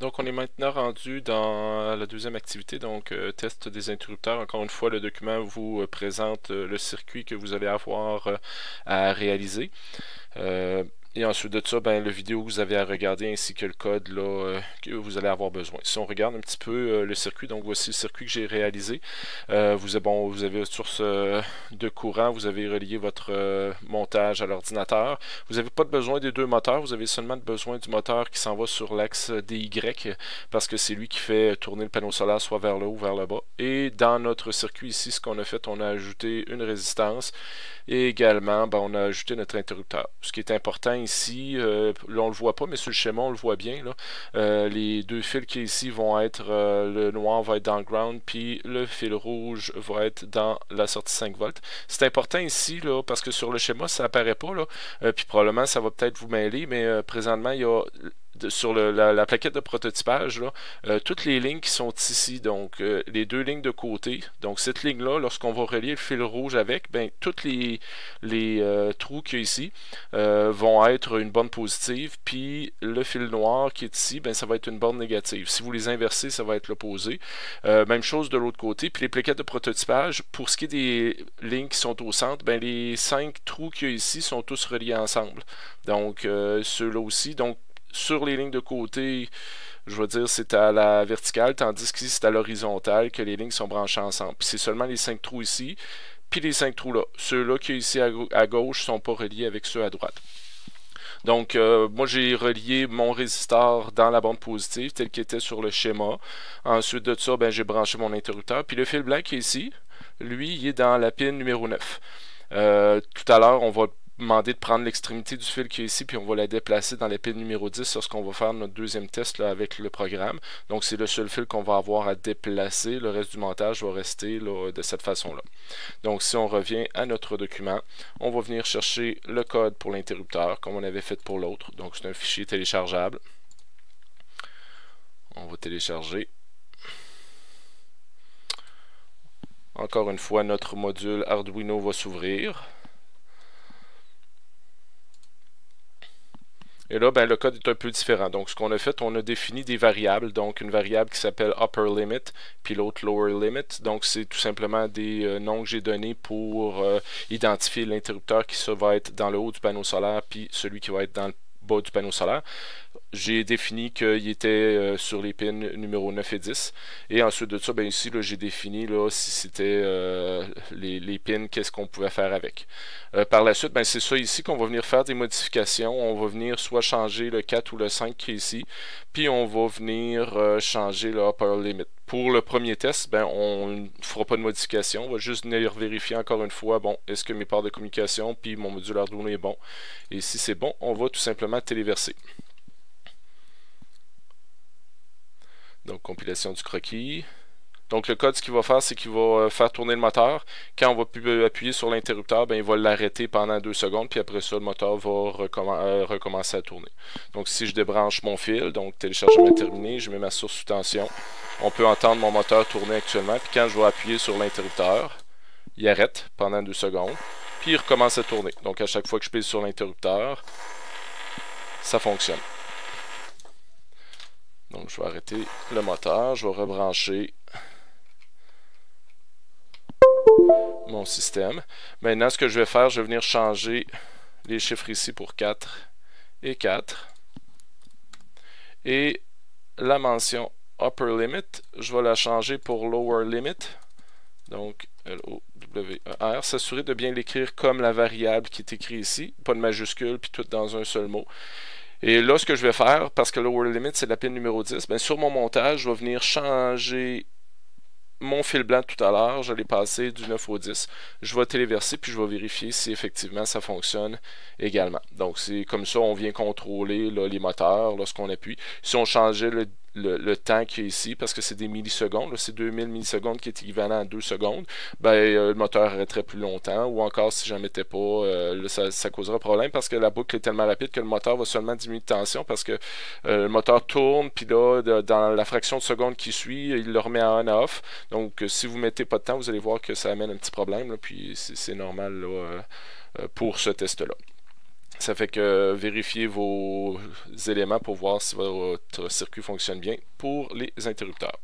Donc on est maintenant rendu dans la deuxième activité, donc euh, test des interrupteurs. Encore une fois, le document vous euh, présente euh, le circuit que vous allez avoir à réaliser. Et ensuite de ça, ben, le vidéo que vous avez à regarder ainsi que le code là, euh, que vous allez avoir besoin. Si on regarde un petit peu euh, le circuit, donc voici le circuit que j'ai réalisé. Euh, vous, avez, bon, vous avez une source de courant, vous avez relié votre montage à l'ordinateur. Vous n'avez pas besoin des deux moteurs, vous avez seulement besoin du moteur qui s'en va sur l'axe DY parce que c'est lui qui fait tourner le panneau solaire soit vers le haut ou vers le bas. Et dans notre circuit ici, ce qu'on a fait, on a ajouté une résistance et également, ben, on a ajouté notre interrupteur. Ce qui est important ici, euh, là on le voit pas, mais sur le schéma on le voit bien. Euh, les deux fils qui ici vont être, euh, le noir va être dans le ground, puis le fil rouge va être dans la sortie 5 volts. C'est important ici, là, parce que sur le schéma ça apparaît pas, là, puis probablement ça va peut-être vous mêler, mais présentement il y a sur la, plaquette de prototypage, euh, toutes les lignes qui sont ici, donc euh, les deux lignes de côté, donc cette ligne-là, lorsqu'on va relier le fil rouge avec, ben, tous les, les euh, trous qu'il y a ici vont être une borne positive, puis le fil noir qui est ici, ben, ça va être une borne négative. Si vous les inversez, ça va être l'opposé. même chose de l'autre côté, puis les plaquettes de prototypage, pour ce qui est des lignes qui sont au centre, ben, les cinq trous qu'il y a ici sont tous reliés ensemble. Donc, ceux-là aussi, donc sur les lignes de côté, je veux dire, c'est à la verticale, tandis qu'ici, c'est à l'horizontale que les lignes sont branchées ensemble. C'est seulement les cinq trous ici, puis les cinq trous là. Ceux-là qui ici à, gauche ne sont pas reliés avec ceux à droite. Donc, euh, moi, j'ai relié mon résisteur dans la bande positive, tel qu'il était sur le schéma. Ensuite de ça, ben, j'ai branché mon interrupteur. Puis le fil blanc qui est ici, lui, il est dans la pin numéro 9. Euh, tout à l'heure, on va demander de prendre l'extrémité du fil qui est ici, puis on va la déplacer dans l'épine numéro 10 lorsqu'on va faire notre deuxième test là, avec le programme. Donc c'est le seul fil qu'on va avoir à déplacer. Le reste du montage va rester de cette façon-là. Donc si on revient à notre document, on va venir chercher le code pour l'interrupteur, comme on avait fait pour l'autre. Donc c'est un fichier téléchargeable. On va télécharger. Encore une fois, notre module Arduino va s'ouvrir. Et là, ben, le code est un peu différent. Donc, ce qu'on a fait, on a défini des variables. Donc, une variable qui s'appelle upper limit, puis l'autre lower limit. Donc, c'est tout simplement des euh, noms que j'ai donnés pour euh, identifier l'interrupteur qui va être dans le haut du panneau solaire, puis celui qui va être dans le bas du panneau solaire j'ai défini qu'il était euh, sur les pins numéro 9 et 10. Et ensuite de ça, ben ici, j'ai défini là, si c'était euh, les, pins, qu'est-ce qu'on pouvait faire avec. Euh, par la suite, ben, c'est ça ici qu'on va venir faire des modifications. On va venir soit changer le 4 ou le 5 qui est ici, puis on va venir changer le upper limit. Pour le premier test, ben, on ne fera pas de modification. On va juste venir vérifier encore une fois, bon, est-ce que mes parts de communication puis mon module Arduino est bon? Et si c'est bon, on va tout simplement téléverser. Donc, compilation du croquis. Donc, le code, ce qu'il va faire, c'est qu'il va euh, faire tourner le moteur. Quand on va euh, appuyer sur l'interrupteur, ben, il va l'arrêter pendant deux secondes, puis après ça, le moteur va euh, recommencer à tourner. Donc, si je débranche mon fil, donc téléchargement terminé, je mets ma source sous tension, on peut entendre mon moteur tourner actuellement. Puis quand je vais appuyer sur l'interrupteur, il arrête pendant deux secondes, puis il recommence à tourner. Donc, à chaque fois que je pèse sur l'interrupteur, ça fonctionne. Donc, je vais arrêter le moteur. Je vais rebrancher mon système. Maintenant, ce que je vais faire, je vais venir changer les chiffres ici pour 4 et 4. Et la mention upper limit, je vais la changer pour lower limit. Donc, L-O-W-E-R. S'assurer de bien l'écrire comme la variable qui est écrite ici. Pas de majuscule, puis tout dans un seul mot. Et là, ce que je vais faire, parce que lower limit, c'est la pin numéro 10, bien, sur mon montage, je vais venir changer mon fil blanc tout à l'heure, je l'ai passé du 9 au 10. Je vais téléverser puis je vais vérifier si effectivement ça fonctionne également. Donc c'est comme ça, on vient contrôler les moteurs lorsqu'on appuie. Si on changeait le le, temps qui est ici, parce que c'est des millisecondes, c'est 2000 millisecondes qui est équivalent à 2 secondes, ben, euh, le moteur arrêterait plus longtemps, ou encore si j'en mettais pas, euh, ça, causera problème parce que la boucle est tellement rapide que le moteur va seulement diminuer de tension parce que euh, le moteur tourne, puis là, dans la fraction de seconde qui suit, il le remet à on off. Donc, si vous mettez pas de temps, vous allez voir que ça amène un petit problème, puis c'est normal pour ce test-là. Ça fait que vérifiez vos éléments pour voir si votre circuit fonctionne bien pour les interrupteurs.